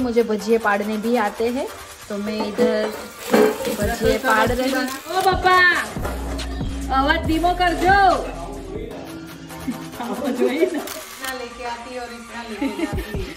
मुझे भजिए पाड़ने भी आते हैं तो मैं इधर भजिए पाड़ रही हूँ। ओ पापा आवाज़ धीमो कर जो लेके आती और इतना लेके जाती है।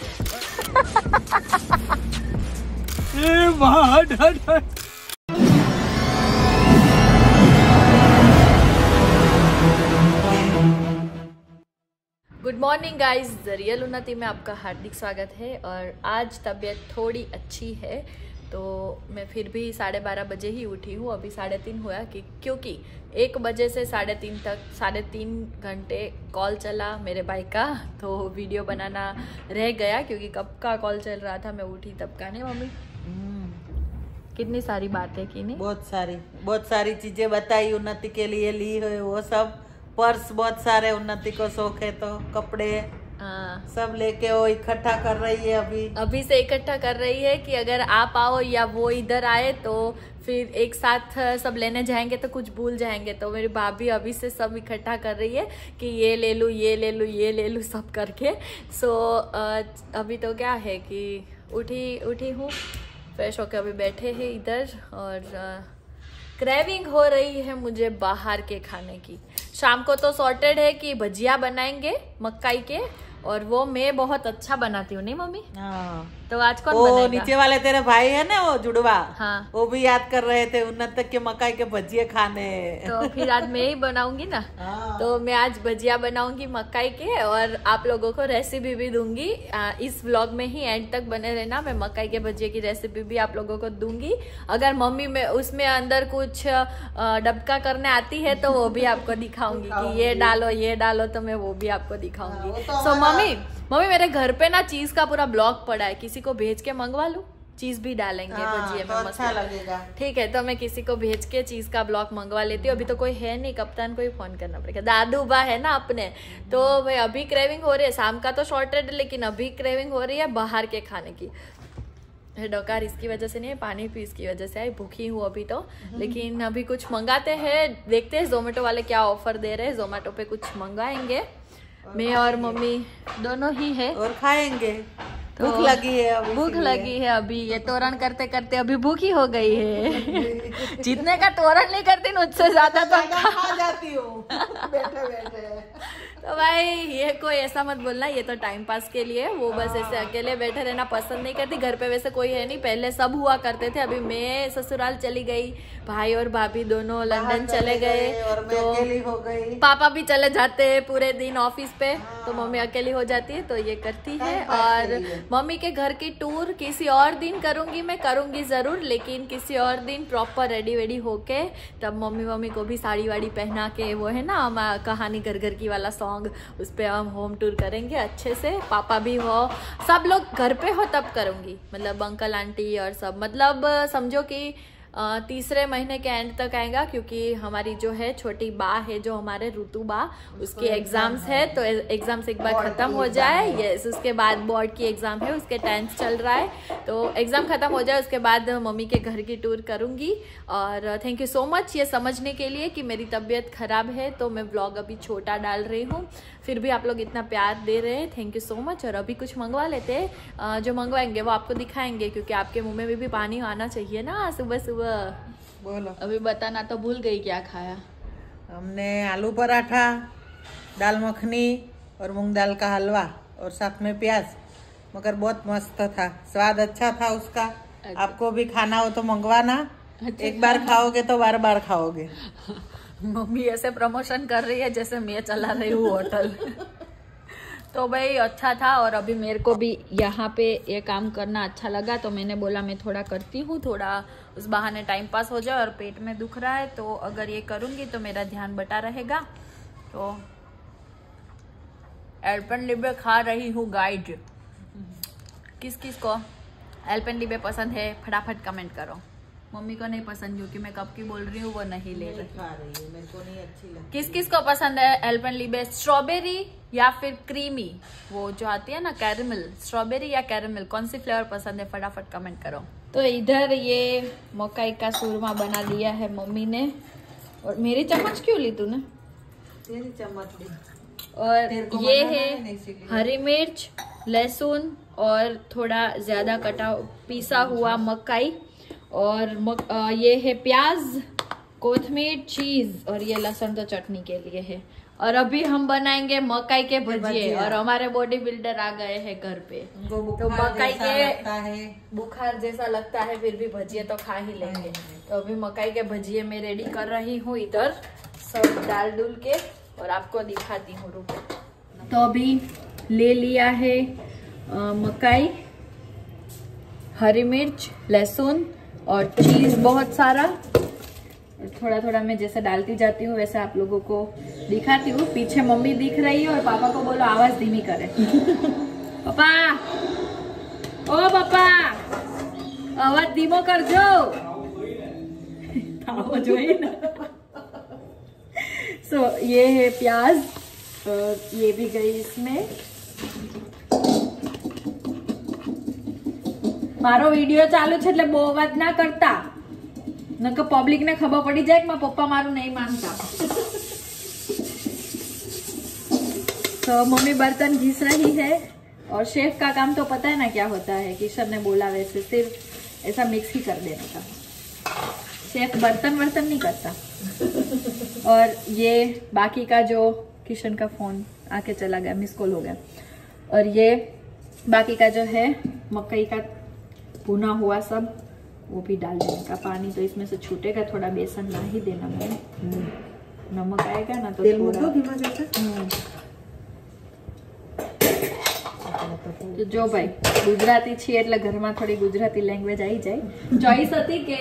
Good morning guys real Unnati में आपका हार्दिक स्वागत है और आज तबीयत थोड़ी अच्छी है तो मैं फिर भी साढ़े बारह बजे ही उठी हूँ। अभी साढ़े तीन हुआ कि क्योंकि एक बजे से साढ़े तीन तक साढ़े तीन घंटे कॉल चला मेरे भाई का तो वीडियो बनाना रह गया क्योंकि कब का कॉल चल रहा था मैं उठी तब का नहीं मम्मी? कितनी सारी बातें की नहीं? बहुत सारी बहुत सारी चीज़ें बताई उन्नति के लिए ली है वो सब। पर्स बहुत सारे उन्नति को शौक है तो कपड़े हाँ। सब लेके वो इकट्ठा कर रही है अभी। अभी से इकट्ठा कर रही है कि अगर आप आओ या वो इधर आए तो फिर एक साथ सब लेने जाएँगे तो कुछ भूल जाएँगे। तो मेरी भाभी अभी से सब इकट्ठा कर रही है कि ये ले लूँ ये ले लूँ ये ले लूँ सब करके। सो अभी तो क्या है कि उठी उठी हूँ फ्रेश होकर अभी बैठे हैं इधर और क्रेविंग हो रही है मुझे बाहर के खाने की। शाम को तो सॉर्टेड है कि भजिया बनाएँगे मक्काई के, और वो मैं बहुत अच्छा बनाती हूँ, नहीं मम्मी? हाँ। तो आज कौन वो बनाएगा? नीचे वाले तेरे भाई है ना वो जुड़वा। हाँ। वो भी याद कर रहे थे उन्नत तक के मकाई के भजिए खाने। तो फिर आज मैं ही बनाऊँगी ना? हाँ। तो मैं आज भजिया बनाऊँगी मकाई के और आप लोगों को रेसिपी भी दूँगी। इस व्लॉग में ही एंड तक बने रहना। मैं मकाई के भजिए की रेसिपी भी आप लोगों को दूँगी। अगर मम्मी में उसमें अंदर कुछ डबका करने आती है तो वो भी आपको दिखाऊँगी कि ये डालो ये डालो तो मैं वो भी आपको दिखाऊँगी। हाँ, तो सो मम्मी मम्मी मेरे घर पे ना चीज़ का पूरा ब्लॉग पड़ा है। किसी को भेज के मंगवा लूँ? चीज़ भी डालेंगे हाँ, भजिए तो में अच्छा लगेगा। ठीक है तो मैं किसी को भेज के चीज़ का ब्लॉक मंगवा लेती हूँ। अभी तो कोई है नहीं कप्तान को ही फ़ोन करना पड़ेगा। दादू बा है ना अपने तो भाई अभी क्रेविंग हो रही है। शाम का तो शॉर्टेड लेकिन अभी क्रेविंग हो रही है बाहर के खाने की। डकार इसकी वजह से नहीं है पानी पी इसकी वजह से आई भूखी हूँ अभी तो। लेकिन अभी कुछ मंगाते हैं देखते हैं जोमेटो वाले क्या ऑफ़र दे रहे हैं। जोमेटो पे कुछ मंगाएँगे मैं और मम्मी दोनों ही है। और खाएँगे। तो भूख लगी है अभी भूख लगी है अभी ये तोरण करते करते अभी भूख ही हो गई है। जितने का तोरण नहीं करती ना उससे ज़्यादा तो खा जाती हूँ। बैठे बैठे। तो भाई ये कोई ऐसा मत बोलना ये तो टाइम पास के लिए वो बस ऐसे अकेले बैठे रहना पसंद नहीं करती घर पे वैसे कोई है नहीं पहले सब हुआ करते थे अभी मैं ससुराल चली गई भाई और भाभी दोनों लंदन चले गए और मैं तो अकेली हो गई। पापा भी चले जाते हैं पूरे दिन ऑफ़िस पे तो मम्मी अकेली हो जाती है तो ये करती है और मम्मी के घर की टूर किसी और दिन करूँगी मैं करूँगी ज़रूर लेकिन किसी और दिन प्रॉपर रेडी वेडी होके तब मम्मी मम्मी को भी साड़ी वाड़ी पहना के वो है ना कहानी घर घर की वाला सॉन्ग उस पर हम होम टूर करेंगे अच्छे से। पापा भी हो, सब लोग घर पे हो तब करूँगी। मतलब अंकल आंटी और सब। मतलब समझो कि तीसरे महीने के एंड तक आएगा क्योंकि हमारी जो है छोटी बा है जो हमारे ऋतु बा उसके एग्ज़ाम्स है। तो एग्ज़ाम्स एक बार खत्म हो जाए। यस उसके बाद बोर्ड की एग्ज़ाम है उसके टेंथ चल रहा है। तो एग्ज़ाम खत्म हो जाए उसके बाद मम्मी के घर की टूर करूँगी। और थैंक यू सो मच ये समझने के लिए कि मेरी तबीयत खराब है तो मैं ब्लॉग अभी छोटा डाल रही हूँ। फिर भी आप लोग इतना प्यार दे रहे हैं। थैंक यू सो मच और अभी कुछ मंगवा लेते हैं। जो मंगवाएँगे वो आपको दिखाएँगे क्योंकि आपके मुँह में भी, भी पानी आना चाहिए ना। सुबह सुबह। बोलो। अभी बताना तो भूल गई क्या खाया। हमने आलू पराठा दाल मखनी और मूंग दाल का हलवा और साथ में प्याज। मगर बहुत मस्त था। स्वाद अच्छा था उसका। अच्छा। आपको भी खाना हो तो मंगवाना। अच्छा। एक बार खाओगे तो बार बार खाओगे। मम्मी ऐसे प्रमोशन कर रही है जैसे मैं चला रही हूँ होटल तो भाई अच्छा था और अभी मेरे को भी यहाँ पे ये काम करना अच्छा लगा तो मैंने बोला मैं थोड़ा करती हूँ, थोड़ा उस बहाने टाइम पास हो जाए और पेट में दुख रहा है तो अगर ये करूँगी तो मेरा ध्यान बटा रहेगा। तो एल्पन लिबे खा रही हूँ गाइड किस किस को? एल्पन लिबे पसंद है? फटाफट कमेंट करो। मम्मी को नहीं पसंद क्योंकि मैं कब की बोल रही हूँ वो नहीं ले रही। खा रही है मेरे को नहीं अच्छी लगती। किस किस को पसंद है? एल्पन लिबे स्ट्रॉबेरी या फिर क्रीमी वो जो आती है ना कैरमल स्ट्रॉबेरी या कैरमल कौन सी फ्लेवर पसंद है? फटाफट कमेंट करो। तो इधर ये मकई का सूरमा बना लिया है मम्मी ने। और मेरी चम्मच क्यों ली तूने? तेरी चम्मच ली। और ये है है हरी मिर्च लहसुन और थोड़ा ज़्यादा कटा पीसा हुआ मकाई। और मक, अ, ये है प्याज कोथमीर चीज़ और ये लहसुन तो चटनी के लिए है। और अभी हम बनाएँगे मकाई के भजिए और हमारे बॉडी बिल्डर आ गए हैं घर पे। तो मकाई के- बुखार जैसा लगता है फिर भी भजिए तो खा ही लेंगे। तो अभी मकाई के भजिए मैं रेडी कर रही हूँ इधर सब डाल डुल के और आपको दिखाती हूँ रुको। तो अभी ले लिया है अ, मकाई हरी मिर्च लहसुन और चीज़ बहुत सारा। थोड़ा थोड़ा मैं जैसा डालती जाती हूँ वैसे आप लोगों को दिखाती हूँ। पीछे मम्मी दिख रही है और पापा को बोलो आवाज़ धीमी करे। पापा! ओ पापा! आवाज़ धीमो कर जो जो ही ना। सो so, ये है प्याज और ये भी गई इसमें। મારો વિડીયો ચાલુ છે એટલે બહુ અવાજ ના કરતા નકર પબ્લિક ને ખબર પડી જાય કે મારા પપ્પા મારું નહીં માનતા तो मम्मी बर्तन घिस रही है और शेफ का काम तो पता है ना क्या होता है किशन ने बोला वैसे सिर्फ ऐसा मिक्स ही कर देने का शेफ बर्तन वर्तन नहीं करता और ये बाकी का जो किशन का फोन आके चला गया मिस कॉल हो गया और ये बाकी का जो है मकई का भुना हुआ सब वो भी डाल देने का पानी तो इसमें से छूटेगा थोड़ा बेसन ना ही देना मैंने नमक आएगा ना तो તેલ थोड़ा મૂકો ધીમા જશે હમ. તો જો ભાઈ ગુજરાતી છીએ એટલે ઘરમાં થોડી ગુજરાતી લેંગ્વેજ આવી જાય ચોઈસ હતી કે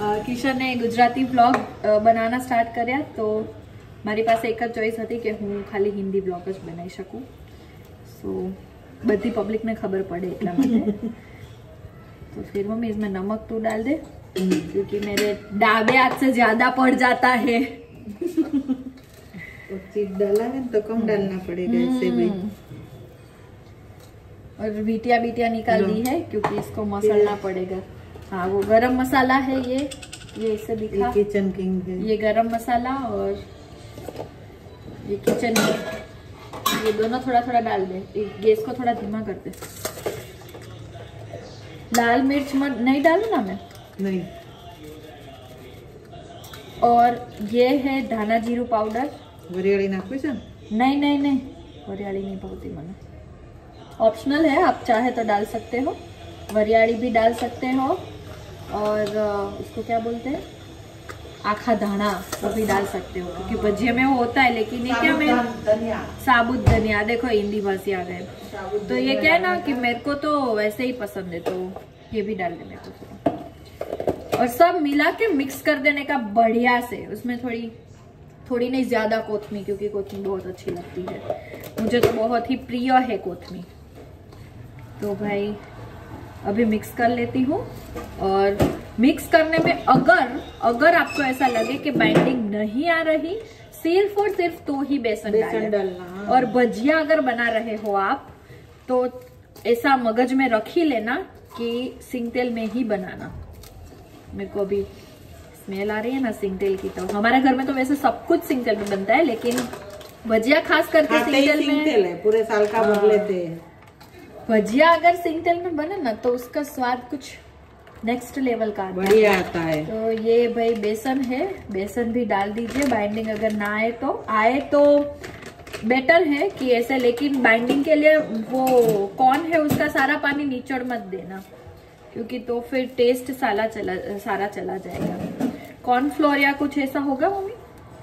અ, કિશને ગુજરાતી વ્લોગ બનાવવાના સ્ટાર્ટ કર્યા તો મારી પાસે એક જ ચોઈસ હતી કે હું ખાલી હિન્દી વ્લોગ જ બનાવી શકું સો બધી પબ્લિકને ખબર પડે એટલા માટે तो फिर मम्मी इसमें नमक तो डाल दे क्योंकि मेरे डाबे हाथ से ज़्यादा पड़ जाता है। तो चीज़ डाला है तो कम डालना पड़ेगा ऐसे भी। हम्म। और बीटिया बीटिया निकाल दी है क्योंकि इसको मसलना पड़ेगा। हाँ वो गरम मसाला है ये ये इसे दिखा किचन किंग है। ये गरम मसाला और ये किचन ये दोनों थोड़ा थोड़ा डाल दे गैस को थोड़ा धीमा कर दे। लाल मिर्च मत नहीं डालू ना मैं नहीं और ये है धाना जीरू पाउडर વરિયાળી નાખવી છે ને नहीं नहीं नहीं वरियाली नहीं भावती मना ऑप्शनल है आप चाहे तो डाल सकते हो वरियाली भी डाल सकते हो और अ, उसको क्या बोलते हैं आखा धाना वो भी डाल सकते हो क्योंकि भजिया में वो होता है लेकिन ये क्या मैं साबुत धनिया देखो हिंदी भाषी आ गए। तो ये क्या है ना कि मेरे को तो वैसे ही पसंद है तो ये भी डाल देने को और सब मिला के मिक्स कर देने का बढ़िया से उसमें थोड़ी थोड़ी नहीं ज़्यादा कोथमी क्योंकि कोथमी बहुत अच्छी लगती है। मुझे तो बहुत ही प्रिय है कोथमी तो भाई अभी मिक्स कर लेती हूँ और मिक्स करने में अगर अगर आपको ऐसा लगे कि बाइंडिंग नहीं आ रही सिर्फ़ और सिर्फ़ तो ही बेसन बेसन डालना हाँ। और भजिया अगर बना रहे हो आप तो ऐसा मगज में रख ही लेना कि सिंग तेल में ही बनाना मेरे को अभी स्मेल आ रही है ना सिंग तेल की तो हमारे घर में तो वैसे सब कुछ सिंग तेल में बनता है लेकिन भजिया खास करके सिंग ही तेल सिंग तेल में है पूरे साल का भर हाँ। लेते हैं भजिया अगर सिंग तेल में बने ना तो उसका स्वाद कुछ नेक्स्ट लेवल का आता है। बढ़िया आता है। तो ये भाई बेसन है बेसन भी डाल दीजिए बाइंडिंग अगर ना आए तो। आए तो बेटर है कि ऐसे लेकिन बाइंडिंग के लिए वो कौन है उसका सारा पानी निचोड़ मत देना क्योंकि तो फिर टेस्ट साला चला सारा चला जाएगा। कॉर्नफ्लोर या कुछ ऐसा होगा मम्मी?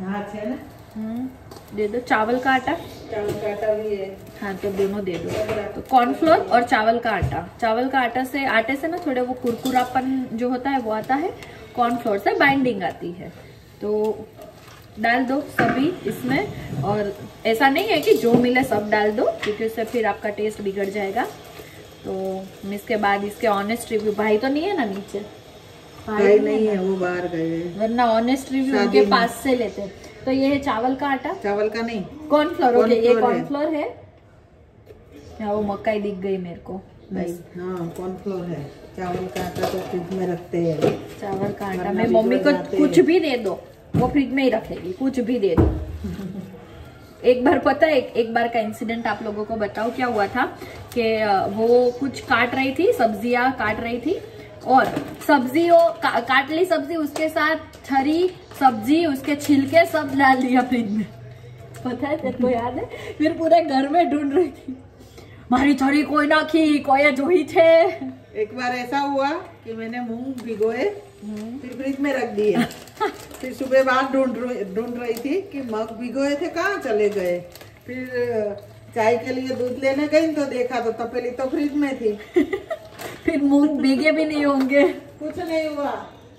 हाँ ना? हम्म, दे दो। चावल का आटा? चावल का आटा भी है। हाँ तो दोनों दे दो। तो कॉर्नफ्लोर और चावल का आटा। चावल का आटा से आटे से ना थोड़े वो कुरकुरापन जो होता है वो आता है। कॉर्नफ्लोर से बाइंडिंग आती है। तो डाल दो सभी इसमें। और ऐसा नहीं है कि जो मिले सब डाल दो क्योंकि उससे फिर आपका टेस्ट बिगड़ जाएगा। तो इसके बाद इसके ऑनेस्ट रिव्यू भाई तो नहीं है ना नीचे? भाई नहीं है वो बाहर गए वरना ऑनेस्ट रिव्यू उनके पास से लेते। हैं तो ये है चावल का आटा। चावल का नहीं। कॉर्नफ्लोर ओके ये कॉर्नफ्लोर है। है। वो मकाई दिख गई मेरे को। बस। हाँ कॉर्नफ्लोर है। चावल का आटा तो फ्रिज में रखते हैं। चावल का आटा। मैं मम्मी को कुछ भी दे दो। वो फ्रिज में ही रखेगी कुछ भी दे दो। एक बार पता है एक, एक बार का इंसिडेंट आप लोगों को बताओ क्या हुआ था कि वो कुछ काट रही थी सब्ज़ियाँ काट रही थी। और सब्ज़ी हो का, काट ली सब्ज़ी उसके साथ छरी सब्ज़ी उसके छिलके सब डाल दिया फ्रिज में। पता है तेरे को याद है? फिर पूरे घर में ढूंढ रही थी। मारी छरी कोई ना खी कोई जोई थे। एक बार ऐसा हुआ कि मैंने मूंग भिगोए फिर फ्रिज में रख दिए। फिर सुबह बाहर ढूंढ ढूंढ रही थी कि मग भिगोए थे कहाँ चले गए? फिर चाय के लिए दूध लेने गई तो देखा तो तपेली तो फ्रिज में थी। फिर मूंग भीगे भी नहीं होंगे। कुछ नहीं हुआ।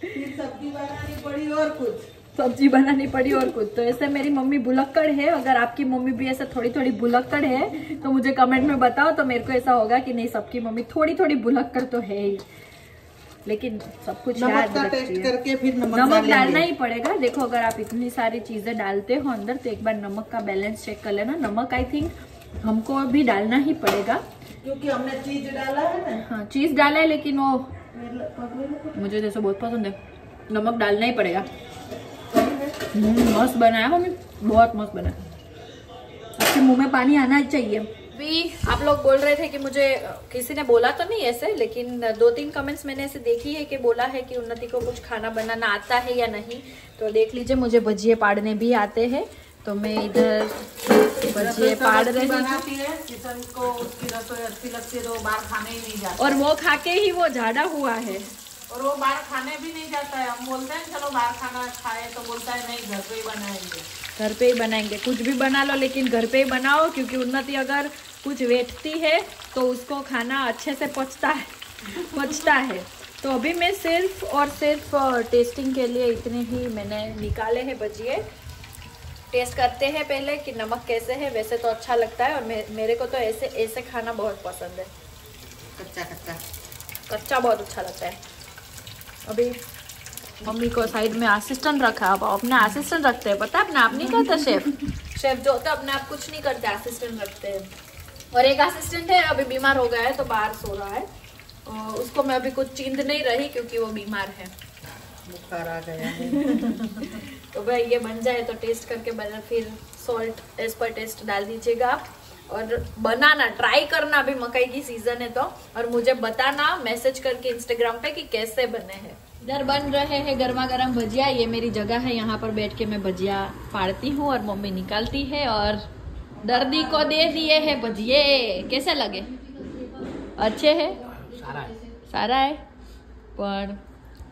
फिर सब्ज़ी बनानी पड़ी और कुछ। सब्ज़ी बनानी पड़ी और कुछ। तो ऐसे मेरी मम्मी बुलक्कड़ है। अगर आपकी मम्मी भी ऐसे थोड़ी थोड़ी बुलक्कड़ है तो मुझे कमेंट में बताओ। तो मेरे को ऐसा होगा कि नहीं सबकी मम्मी थोड़ी थोड़ी बुलक्कड़ तो है ही। लेकिन सब कुछ नमक याद का रखती करके फिर नमक, नमक। डालना ही पड़ेगा। देखो अगर आप इतनी सारी चीज़ें डालते हो अंदर तो एक बार नमक का बैलेंस चेक कर लेना। नमक आई थिंक हमको भी डालना ही पड़ेगा। क्योंकि हमने चीज़ डाला है ना। हाँ चीज़ डाला है लेकिन वो मुझे जैसे बहुत पसंद है। नमक डालना ही पड़ेगा। हम्म, मस्त बनाया मम्मी। बहुत मस्त बनाया आपके मुँह में पानी आना चाहिए। भी आप लोग बोल रहे थे कि मुझे किसी ने बोला तो नहीं ऐसे लेकिन दो तीन कमेंट्स मैंने ऐसे देखी है कि बोला है कि उन्नति को कुछ खाना बनाना आता है या नहीं। तो देख लीजिए मुझे भजिए पाड़ने भी आते हैं। तो मैं इधर तो पाड़ रही हूँ। किशन को उसकी रसोई अच्छी लगती है तो बाहर खाने ही नहीं जाता। और वो खा के ही वो झाड़ा हुआ है। और वो बाहर खाने भी नहीं जाता है। हम बोलते हैं चलो बाहर खाना खाए तो बोलता है नहीं घर पे ही बनाएँगे। घर पे ही बनाएँगे। कुछ भी बना लो लेकिन घर पे ही बनाओ क्योंकि उन्नति अगर कुछ वेचती है तो उसको खाना अच्छे से पचता है पचता है। तो अभी मैं सिर्फ़ और सिर्फ़ टेस्टिंग के लिए इतने ही मैंने निकाले हैं भजिए टेस्ट करते हैं पहले कि नमक कैसे है वैसे तो अच्छा लगता है और मे, मेरे को तो ऐसे ऐसे खाना बहुत पसंद है। कच्चा कच्चा। कच्चा बहुत अच्छा लगता है। अभी मम्मी को साइड में असिस्टेंट रखा अब अपने असिस्टेंट रखते हैं। पता है अपने आप नहीं करता शेफ शेफ जो होता है अपने आप कुछ नहीं करते असिस्टेंट रखते हैं। और एक असिस्टेंट है अभी बीमार हो गया है तो बाहर सो रहा है। और उसको मैं अभी कुछ चींद नहीं रही क्योंकि वो बीमार है। बुखार आ गया है। तो भाई ये बन जाए तो टेस्ट करके बना फिर सॉल्ट एज पर टेस्ट डाल दीजिएगा। आप और बनाना ट्राई करना अभी मकई की सीज़न है तो। और मुझे बताना मैसेज करके इंस्टाग्राम पे कि कैसे बने हैं। इधर बन रहे हैं गर्मा गर्म भजिया। ये मेरी जगह है यहाँ पर बैठ के मैं भजिया फाड़ती हूँ और मम्मी निकालती है और दर्दी को दे दिए है भजिए। कैसे लगे? अच्छे है। सारा है? पर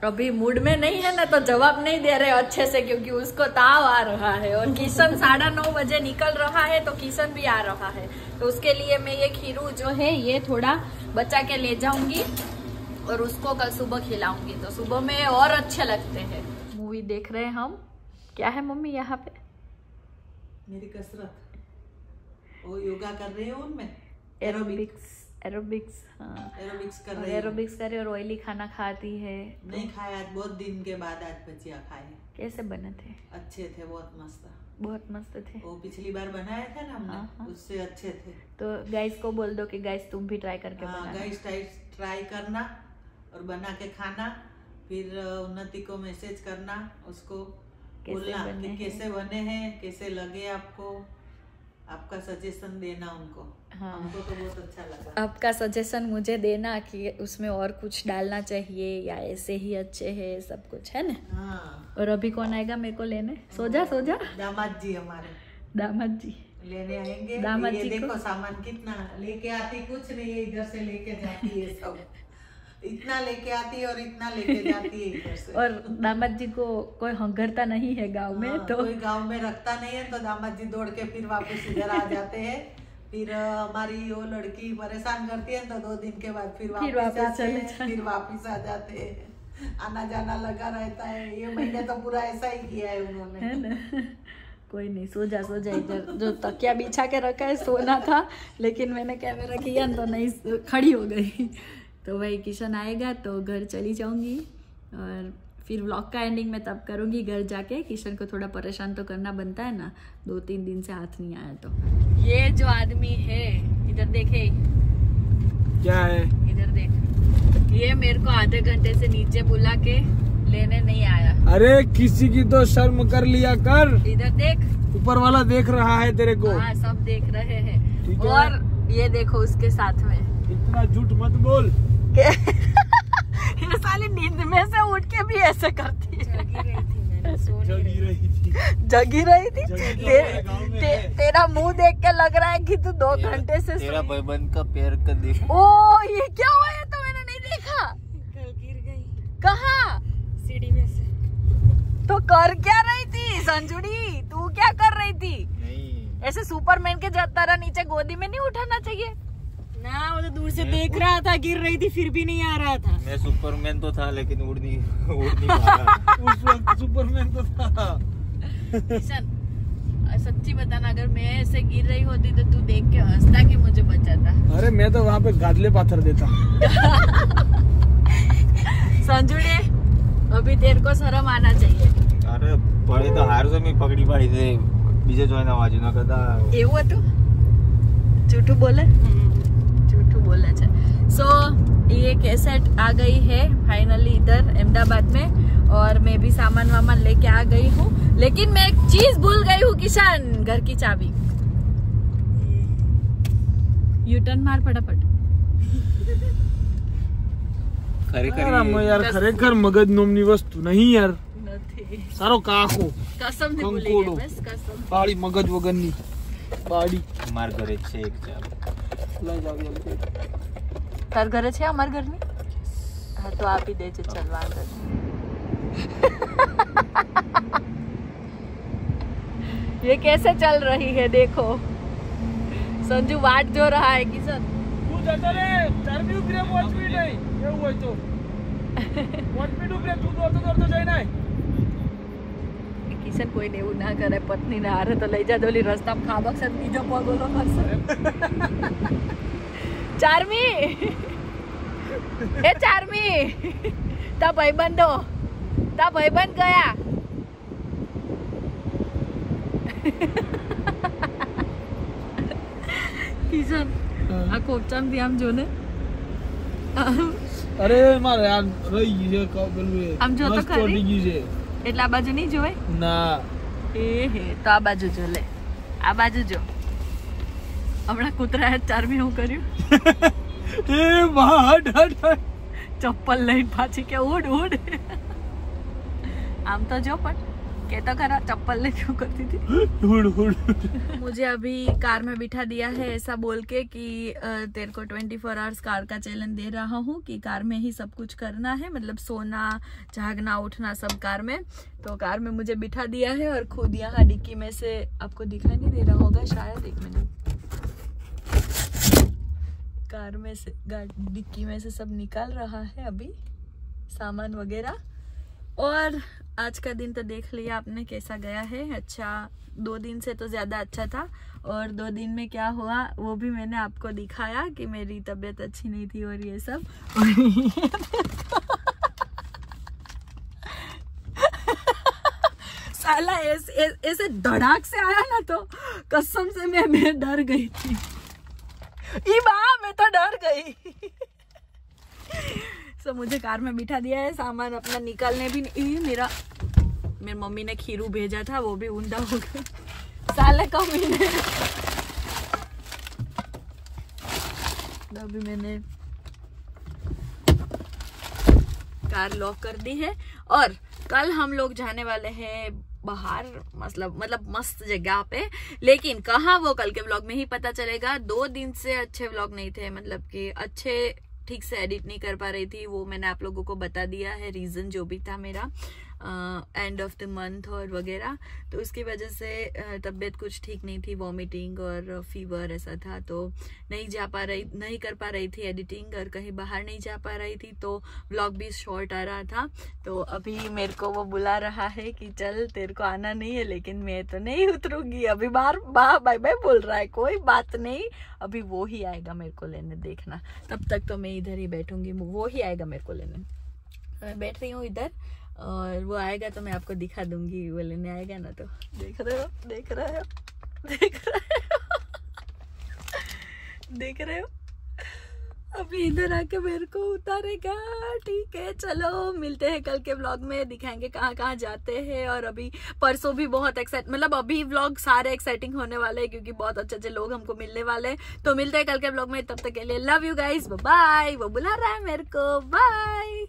अभी मूड में नहीं है ना तो जवाब नहीं दे रहे अच्छे से क्योंकि उसको ताव आ रहा है। और किशन साढ़े नौ बजे निकल रहा है तो किशन भी आ रहा है। तो उसके लिए मैं ये खीरू जो है ये थोड़ा बचा के ले जाऊँगी और उसको कल सुबह खिलाऊँगी। तो सुबह में और अच्छे लगते हैं। मूवी देख रहे हैं हम। क्या है मम्मी यहाँ पे? मेरी कसरत। वो योगा कर रहे हो उनमें। एरोबिक्स एरोबिक्स हाँ। एरोबिक्स कर रहे हो। एरोबिक्स करे और ऑयली खाना खाती है नहीं खाए आज बहुत दिन के बाद आज भजिया खाए कैसे बने थे? अच्छे थे बहुत मस्त। बहुत मस्त थे। वो पिछली बार बनाए थे ना हाँ, हाँ। हमने उससे अच्छे थे। तो गाइस को बोल दो कि गाइस तुम भी ट्राई करके हाँ गाइस ट्राई ट्राई करना और बना के खाना फिर उन्नति को मैसेज करना उसको बोलना कि कैसे बने हैं कैसे लगे आपको? आपका सजेशन देना उनको। हाँ। हमको तो बहुत अच्छा लगा। आपका सजेशन मुझे देना कि उसमें और कुछ डालना चाहिए या ऐसे ही अच्छे है सब कुछ है ना? हाँ। और अभी कौन आएगा मेरे को लेने? सो जा सो जा दामाद जी हमारे। दामाद जी। लेने आएँगे। दामाद ये जी देखो सामान कितना लेके आती कुछ नहीं इधर से लेके जाती है सब। इतना लेके आती है और इतना लेके जाती है इधर से। और दामाद जी को कोई हंगरता नहीं है गाँव में हाँ, तो कोई गाँव में रखता नहीं है तो दामाद जी दौड़ के फिर वापस इधर आ जाते हैं। फिर हमारी वो लड़की परेशान करती है तो दो दिन के बाद फिर वापस फिर वापस जाते हैं फिर वापस आ जाते हैं। आना जाना लगा रहता है। ये महीने तो पूरा ऐसा ही किया है उन्होंने। है ना? कोई नहीं सो जा सो जा इधर। जो तकिया बिछा के रखा है सोना था लेकिन मैंने कैमरा किया तो नहीं खड़ी हो गई। तो वही किशन आएगा तो घर चली जाऊँगी। और फिर व्लॉग का एंडिंग मैं तब करूँगी घर जाके। किशन को थोड़ा परेशान तो करना बनता है ना दो तीन दिन से हाथ नहीं आया तो। ये जो आदमी है इधर देखे। क्या है? इधर देख। ये मेरे को आधे घंटे से नीचे बुला के लेने नहीं आया। अरे किसी की तो शर्म कर लिया कर। इधर देख। ऊपर वाला देख रहा है तेरे को। हाँ सब देख रहे हैं। और ये देखो उसके साथ में। इतना झूठ मत बोल। ये साली नींद में से उठ के भी ऐसे करती है। जगी रही थी जगी रही थी। जगी ते, ते, तेरा मुँह देख के लग रहा है कि तू दो घंटे से तेरा भाईबंद का पैर का देख ओ ये क्या हुआ? है तो मैंने नहीं देखा। कल गिर गई। कहा? सीढ़ी में से। तो कर क्या रही थी संजुड़ी? तू क्या कर रही थी? नहीं। ऐसे सुपरमैन के तरह नीचे गोदी में नहीं उठाना चाहिए? ना वो तो दूर से देख रहा था गिर रही थी फिर भी नहीं आ रहा था मैं सुपरमैन तो था लेकिन उड़ नहीं उड़ नहीं पा रहा उस वक्त सुपरमैन तो था किशन सच्ची बताना अगर मैं ऐसे गिर रही होती तो तू देख के हंसता कि मुझे बचाता अरे मैं तो वहाँ पे गादले पाथर देता संजुड़े अभी तेरे को शर्म आना चाहिए અરે પડે તો હારસો મેં પકડી પાડી દે બીજે જોઈને વાંચી ન કરતા એવું હતું झूठू बोले झूठू बोले છે सो ये कैसेट आ गई है फाइनली इधर अहमदाबाद में और मैं भी सामान वामान लेके आ गई हूँ लेकिन मैं एक चीज भूल गई हूँ किशन घर की चाबी यू टर्न मार फटाफट ખરેખર આમાં યાર ખરેખર મગજ નોમની વસ્તુ નહીં યાર સારો કાકો कसम से भूली કંકોડો. गई बस कसम બાળી મગજ વગરની બાળી માર ઘરે જ છે એક ચાલ લઈ જાવ જલ્દી. તાર ઘરે છે અમાર ઘરની હા તો આપી દેજે ચલ વાંધો નહીં. ये कैसे चल रही है देखो संजू वाट जो रहा है किशन તું જતો રે ચારમી ઉપરે પહોંચવી નહીં એવું હોય તો પહોંચવી ઉપરે તું દોડતો દોડતો જઈને આય. કિશન કોઈને એવું ના કરે પત્ની ને હારે તો લઈ જા દોલી રસ્તામાં ખાબક છે બીજો પગ ઓલો કરશે ચારમી એ ચારમી તા ભાઈબંધો તા ભાઈબંધ ગયા કિશન આ કોપચામથી આમ જો ને અરે મારે આ રહી ગઈ છે ક- પેલું એ આમ જો તો મસ્ત ખરી. ચોંટી ગઈ છે એટલે આ બાજુ નહીં જોવાય? ના. એ હે તો આ બાજુ જો લે. આ બાજુ જો. હમણાં કૂતરાએ ચારમી હું કર્યું? એ ચપ્પલ લઈને પાછી કે ઉડ ઉડ. આમ તો જો પણ. कहता खरा चप्पल ले क्यों करती थी। हुड़, हुड़। मुझे अभी कार में बिठा दिया है ऐसा बोल के कि तेरे को 24 फोर आवर्स कार का चैलेंज दे रहा हूँ कि कार में ही सब कुछ करना है मतलब सोना जागना उठना सब कार में। तो कार में मुझे बिठा दिया है और खुद यहाँ डिक्की में से आपको दिखाई नहीं दे रहा होगा शायद एक मिनट। कार में से डिक्की में से सब निकाल रहा है अभी सामान वगैरह। और आज का दिन तो देख लिया आपने कैसा गया है। अच्छा दो दिन से तो ज़्यादा अच्छा था और दो दिन में क्या हुआ, वो भी मैंने आपको दिखाया कि मेरी तबीयत अच्छी नहीं थी और ये सब। साला ऐसे ऐसे- ऐसे धड़ाक से आया ना तो कसम से मैं मैं डर गई थी। ई बा मैं तो डर गई। सो मुझे कार में बिठा दिया है, सामान अपना निकालने भी नहीं मेरा मेरी मम्मी ने खीरू भेजा था, वो भी ऊंधा हो गया। साले कमीने अभी मैंने कार लॉक कर दी है, और कल हम लोग जाने वाले हैं बाहर मतलब मतलब मस्त जगह पे। लेकिन कहाँ वो कल के व्लॉग में ही पता चलेगा। दो दिन से अच्छे व्लॉग नहीं थे मतलब कि अच्छे ठीक से एडिट नहीं कर पा रही थी, वो मैंने आप लोगों को बता दिया है रीज़न जो भी था मेरा। एंड ऑफ़ द मंथ और वगैरह तो उसकी वजह से तबीयत कुछ ठीक नहीं थी वॉमिटिंग और फीवर ऐसा था तो नहीं जा पा रही, नहीं कर पा रही थी एडिटिंग और कहीं बाहर नहीं जा पा रही थी तो व्लॉग भी शॉर्ट आ रहा था तो अभी मेरे को वो बुला रहा है कि चल, तेरे को आना नहीं है, लेकिन मैं तो नहीं उतरूँगी, अभी बार बाह बाय बाय बोल रहा है, कोई बात नहीं, अभी वो ही आएगा मेरे को लेने देखना, तब तक तो मैं इधर ही बैठूँगी, वो ही आएगा मेरे को लेने। तो मैं बैठ रही हूँ इधर और वो आएगा तो मैं आपको दिखा दूँगी, वो लेने आएगा ना तो। देख रहे हो, देख रहे हो, देख रहे हो, देख रहे हो। अभी इधर आके मेरे को उतारेगा, ठीक है, चलो, मिलते हैं कल के व्लॉग में, दिखाएँगे कहाँ कहाँ जाते हैं, और अभी परसों भी बहुत एक्साइट मतलब अभी व्लॉग सारे एक्साइटिंग होने वाले हैं, क्योंकि बहुत अच्छे अच्छे लोग हमको मिलने वाले हैं। तो मिलते हैं कल के व्लॉग में, तब तक के लिए लव यू गाइज़ बाय वो बुला रहा है मेरे को बाय